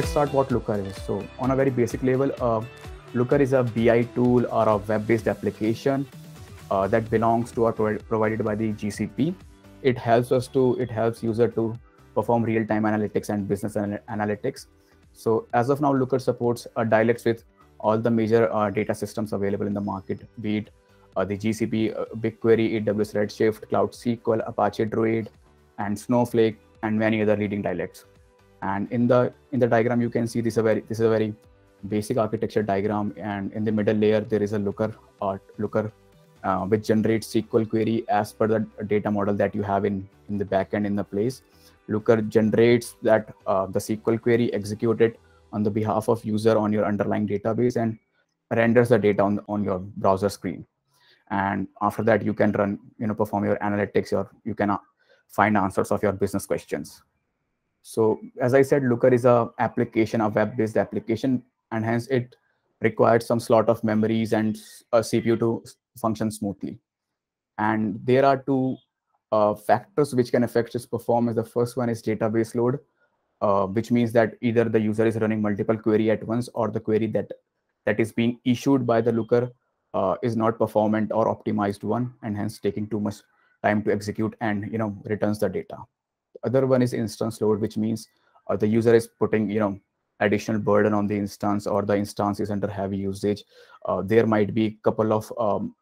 let's start what Looker is. So on a very basic level, uh, Looker is a BI tool or a web-based application uh, that belongs to or provided by the GCP. It helps us to, it helps user to perform real-time analytics and business analytics. So as of now, Looker supports uh, dialects with all the major uh, data systems available in the market, be it uh, the GCP, uh, BigQuery, AWS Redshift, Cloud SQL, Apache Druid, and Snowflake, and many other leading dialects. And in the in the diagram, you can see this is a very this is a very basic architecture diagram. And in the middle layer, there is a looker uh, looker uh, which generates SQL query as per the data model that you have in in the backend in the place. Looker generates that uh, the SQL query executed on the behalf of user on your underlying database and renders the data on, on your browser screen and after that you can run you know perform your analytics or you can uh, find answers of your business questions so as i said looker is a application a web-based application and hence it requires some slot of memories and a cpu to function smoothly. And there are two uh, factors which can affect its performance. The first one is database load uh, which means that either the user is running multiple query at once or the query that that is being issued by the looker uh, is not performant or optimized one and hence taking too much time to execute and you know returns the data other one is instance load which means uh, the user is putting you know additional burden on the instance or the instance is under heavy usage uh, there might be a couple of um,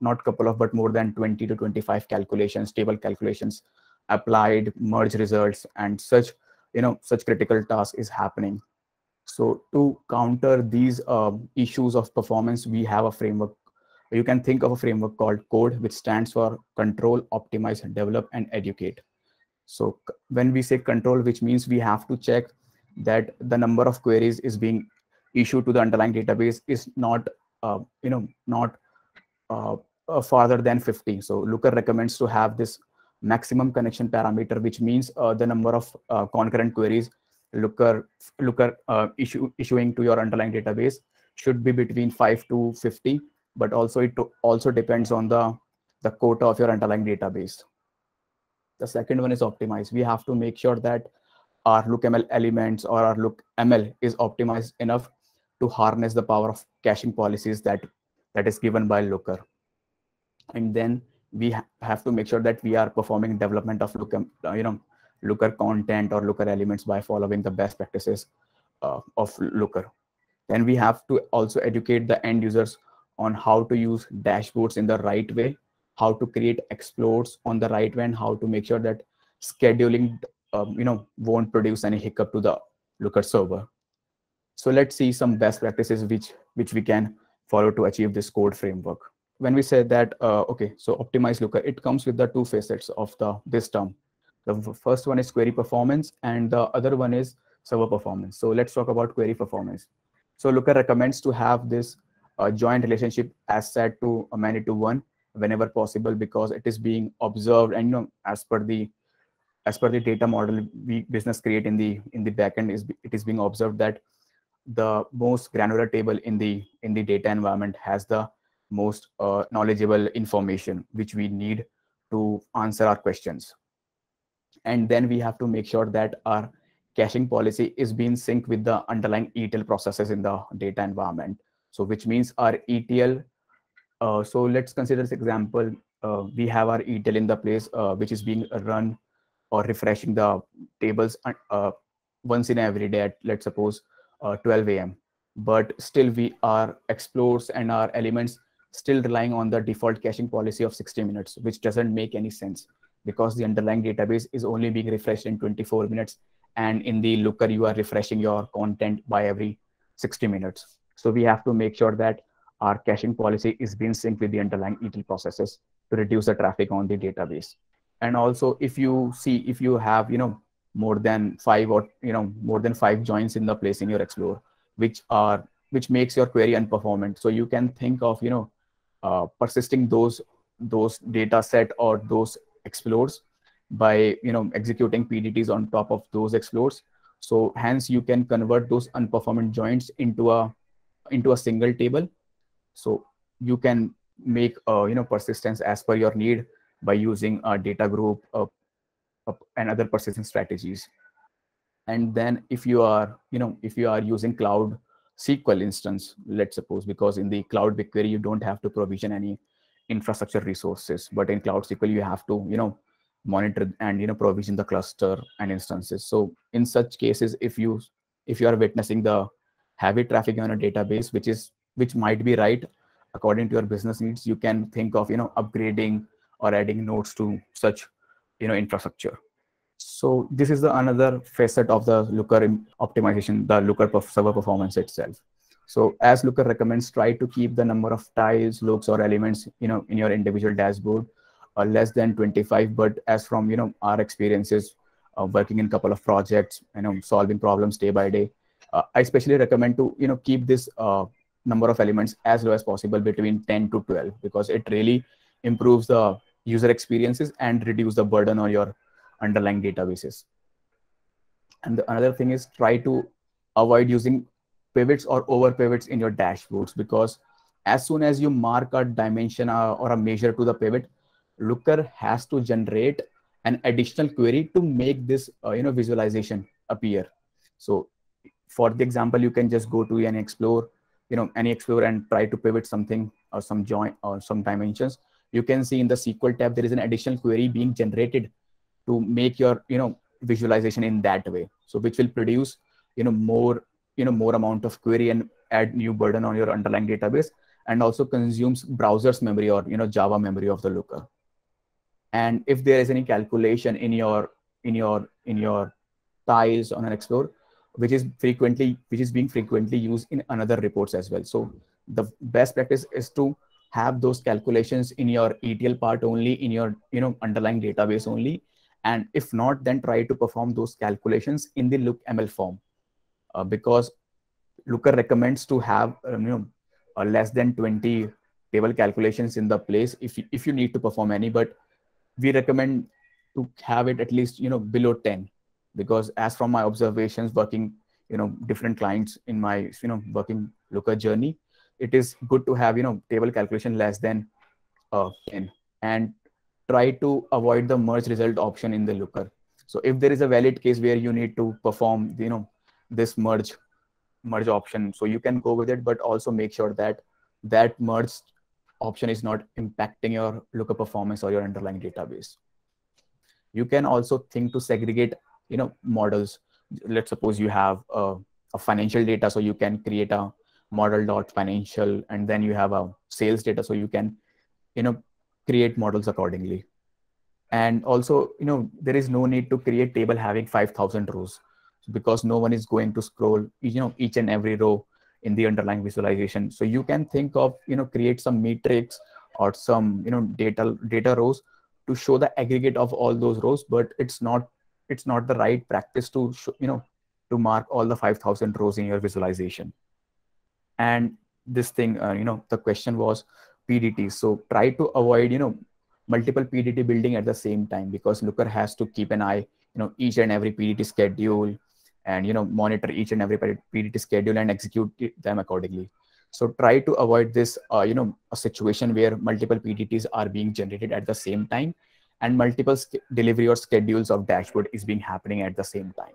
not couple of but more than 20 to 25 calculations table calculations applied merge results and such you know such critical task is happening so to counter these um, issues of performance, we have a framework. You can think of a framework called CODE, which stands for Control, Optimize, Develop, and Educate. So when we say control, which means we have to check that the number of queries is being issued to the underlying database is not, uh, you know, not uh, uh, farther than 50. So Looker recommends to have this maximum connection parameter, which means uh, the number of uh, concurrent queries looker looker uh, issue issuing to your underlying database should be between 5 to 50 but also it also depends on the the quota of your underlying database the second one is optimized we have to make sure that our lookml elements or our lookml is optimized enough to harness the power of caching policies that that is given by looker and then we ha have to make sure that we are performing development of look you know Looker content or Looker elements by following the best practices uh, of Looker. Then we have to also educate the end users on how to use dashboards in the right way, how to create exploits on the right and how to make sure that scheduling, um, you know, won't produce any hiccup to the Looker server. So let's see some best practices which which we can follow to achieve this code framework. When we say that, uh, okay, so optimize Looker, it comes with the two facets of the this term. The first one is query performance and the other one is server performance. So let's talk about query performance. So Looker recommends to have this uh, join relationship as set to a many to one whenever possible because it is being observed and you know as per the as per the data model we business create in the in the backend is it is being observed that the most granular table in the in the data environment has the most uh, knowledgeable information which we need to answer our questions and then we have to make sure that our caching policy is being synced with the underlying ETL processes in the data environment. So which means our ETL, uh, so let's consider this example. Uh, we have our ETL in the place uh, which is being run or refreshing the tables uh, once in every day at let's suppose uh, 12 a.m. But still we are explores and our elements still relying on the default caching policy of 60 minutes, which doesn't make any sense because the underlying database is only being refreshed in 24 minutes. And in the Looker, you are refreshing your content by every 60 minutes. So we have to make sure that our caching policy is being synced with the underlying ETL processes to reduce the traffic on the database. And also, if you see, if you have, you know, more than five or, you know, more than five joins in the place in your Explorer, which are, which makes your query unperformant. So you can think of, you know, uh, persisting those, those data set or those explores by you know executing PDTs on top of those explores. So hence you can convert those unperformant joins into a into a single table. So you can make uh, you know persistence as per your need by using a data group uh, and other persistence strategies. and then if you are you know if you are using cloud sql instance let's suppose because in the cloud bigquery you don't have to provision any infrastructure resources but in cloud sql you have to you know monitor and you know provision the cluster and instances so in such cases if you if you are witnessing the heavy traffic on a database which is which might be right. According to your business needs you can think of you know upgrading or adding nodes to such you know infrastructure. So this is the another facet of the looker optimization the looker server performance itself. So as looker recommends try to keep the number of tiles looks or elements you know in your individual dashboard uh, less than 25 but as from you know our experiences uh, working in a couple of projects you know solving problems day by day uh, i especially recommend to you know keep this uh, number of elements as low as possible between 10 to 12 because it really improves the user experiences and reduce the burden on your underlying databases. And the, another thing is try to avoid using pivots or over pivots in your dashboards because as soon as you mark a dimension uh, or a measure to the pivot looker has to generate an additional query to make this uh, you know visualization appear. So for the example you can just go to and explore you know any explorer and try to pivot something or some join or some dimensions you can see in the sql tab there is an additional query being generated to make your you know visualization in that way. So which will produce you know more you know more amount of query and add new burden on your underlying database and also consumes browser's memory or you know java memory of the looker. And if there is any calculation in your in your in your tiles on an explorer which is frequently which is being frequently used in another reports as well. So the best practice is to have those calculations in your etl part only in your you know underlying database only. And if not then try to perform those calculations in the look ml form. Uh, because looker recommends to have um, you know uh, less than 20 table calculations in the place if you, if you need to perform any but we recommend to have it at least you know below 10 because as from my observations working you know different clients in my you know working looker journey it is good to have you know table calculation less than uh, 10 and try to avoid the merge result option in the looker. So if there is a valid case where you need to perform you know this merge merge option so you can go with it but also make sure that that merge option is not impacting your looker performance or your underlying database. You can also think to segregate you know models. Let's suppose you have a, a financial data so you can create a model dot financial and then you have a sales data so you can you know create models accordingly. And also you know there is no need to create table having 5000 rows because no one is going to scroll you know each and every row in the underlying visualization. So you can think of you know create some matrix or some you know data data rows to show the aggregate of all those rows but it's not it's not the right practice to you know to mark all the 5000 rows in your visualization. And this thing uh, you know the question was pdt so try to avoid you know multiple pdt building at the same time because looker has to keep an eye you know each and every pdt schedule and you know monitor each and every pdt schedule and execute them accordingly. So try to avoid this uh, you know a situation where multiple pdts are being generated at the same time and multiple delivery or schedules of dashboard is being happening at the same time.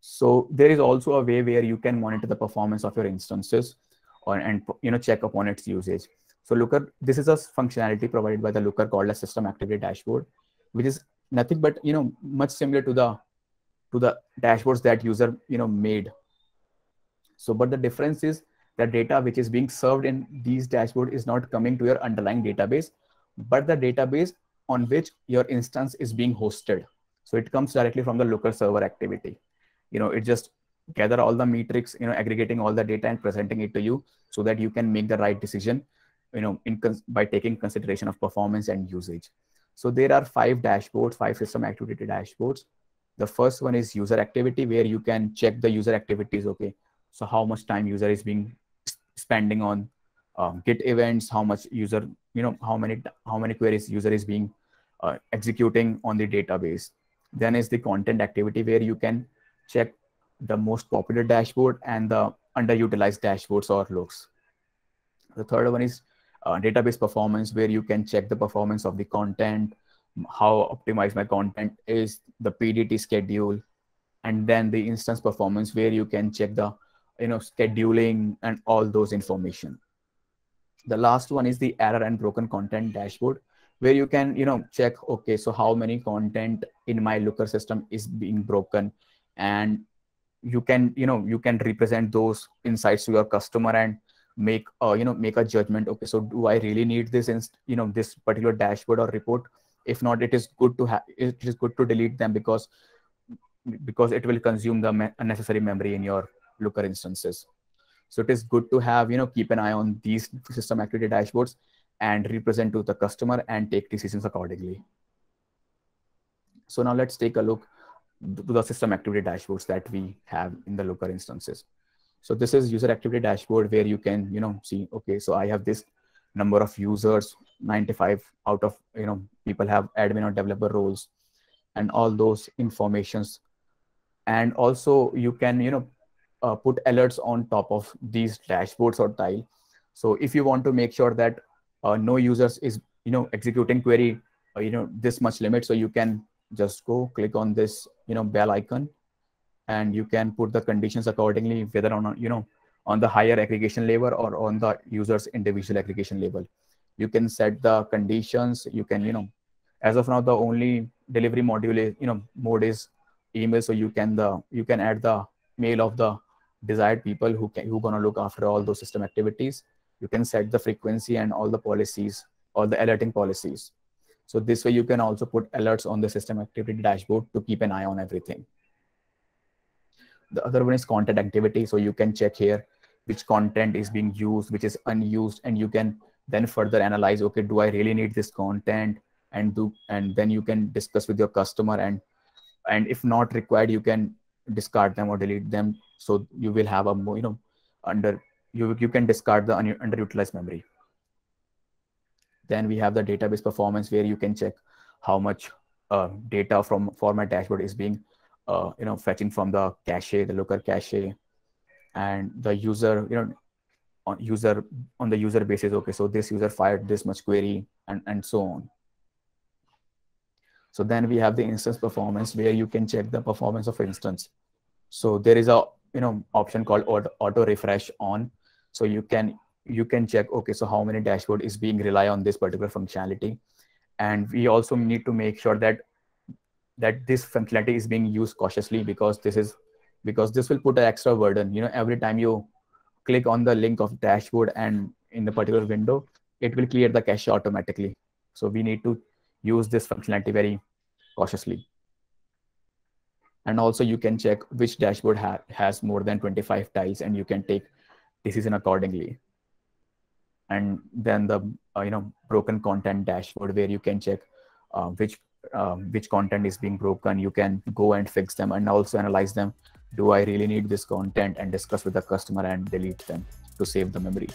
So there is also a way where you can monitor the performance of your instances or, and you know check upon its usage. So Looker, this is a functionality provided by the Looker called a system activity dashboard, which is nothing but you know much similar to the to the dashboards that user you know made. So but the difference is the data which is being served in these dashboard is not coming to your underlying database, but the database on which your instance is being hosted. So it comes directly from the Looker server activity. You know, it just gather all the metrics, you know, aggregating all the data and presenting it to you so that you can make the right decision, you know, in by taking consideration of performance and usage. So there are five dashboards, five system activity dashboards. The first one is user activity where you can check the user activities. Okay. So how much time user is being spending on um, git events, how much user, you know, how many, how many queries user is being uh, executing on the database. Then is the content activity where you can check the most popular dashboard and the underutilized dashboards or looks. The third one is uh, database performance where you can check the performance of the content, how optimized my content is, the PDT schedule, and then the instance performance where you can check the you know scheduling and all those information the last one is the error and broken content dashboard where you can you know check okay so how many content in my looker system is being broken? And you can you know you can represent those insights to your customer and make uh, you know make a judgment. Okay so do i really need this in you know this particular dashboard or report? If not it is good to have it is good to delete them because because it will consume the me unnecessary memory in your looker instances. So it is good to have you know keep an eye on these system activity dashboards and represent to the customer and take decisions accordingly so now let's take a look to the system activity dashboards that we have in the looker instances so this is user activity dashboard where you can, you know, see, okay, so I have this number of users, 95 out of, you know, people have admin or developer roles and all those informations. And also you can, you know, uh, put alerts on top of these dashboards or tile. So if you want to make sure that uh, no users is, you know, executing query, uh, you know, this much limit. So you can just go click on this, you know, bell icon and you can put the conditions accordingly whether on you know on the higher aggregation level or on the user's individual aggregation level. You can set the conditions. You can you know as of now the only delivery module is you know mode is email. So you can the you can add the mail of the desired people who can who gonna look after all those system activities you can set the frequency and all the policies all the alerting policies so this way you can also put alerts on the system activity dashboard to keep an eye on everything the other one is content activity. So you can check here which content is being used, which is unused, and you can then further analyze, okay, do I really need this content? And do and then you can discuss with your customer and and if not required, you can discard them or delete them. So you will have a more, you know, under you you can discard the underutilized memory. Then we have the database performance where you can check how much uh, data from format dashboard is being uh, you know, fetching from the cache, the Looker cache, and the user, you know, on user on the user basis. Okay, so this user fired this much query, and and so on. So then we have the instance performance where you can check the performance of instance. So there is a you know option called auto refresh on. So you can you can check okay so how many dashboard is being rely on this particular functionality. And we also need to make sure that that this functionality is being used cautiously because this is because this will put an extra burden. You know every time you click on the link of dashboard and in the particular window it will clear the cache automatically. So we need to use this functionality very cautiously. And also you can check which dashboard ha has more than 25 tiles and you can take decision accordingly. And then the uh, you know broken content dashboard where you can check uh, which um, which content is being broken. You can go and fix them and also analyze them. Do i really need this content? And discuss with the customer and delete them to save the memory